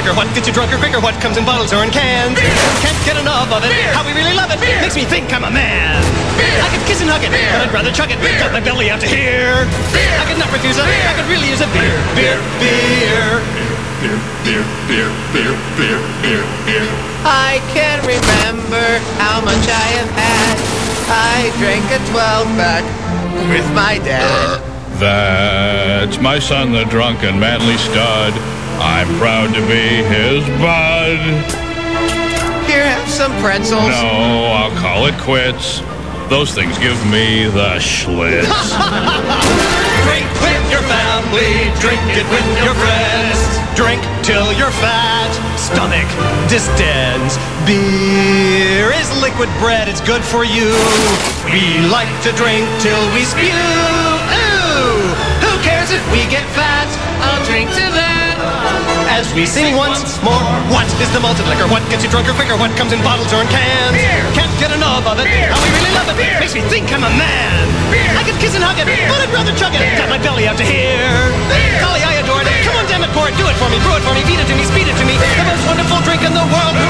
liquor. What gets you drunker quicker? What comes in bottles or in cans? Can't get enough of it. How we really love it. Makes me think I'm a man. I could kiss and hug it, but I'd rather chug it. Got my belly out to here. I could not refuse it. I could really use a beer, beer, beer. Beer, beer, beer, beer, beer, beer, beer. I can't remember how much I have had. I drank a 12 pack with my dad. That's my son, the drunken manly stud. I'm proud to be his bud. Here, have some pretzels. No, I'll call it quits. Those things give me the schlitz. Drink with your family, drink it with your friends. Drink till you're fat, stomach distends. Beer is liquid bread, it's good for you. We like to drink till we spew. Ooh, we sing once more, what is the malted liquor? What gets you drunker quicker? What comes in bottles or in cans? Can't get enough of it. How we really love it. Makes me think I'm a man. I could kiss and hug it, but I'd rather chug it. Got my belly out to here. Golly, I adore it. Come on, damn it, pour it. Do it for me. Brew it for me. Feed it to me. Speed it to me. The most wonderful drink in the world.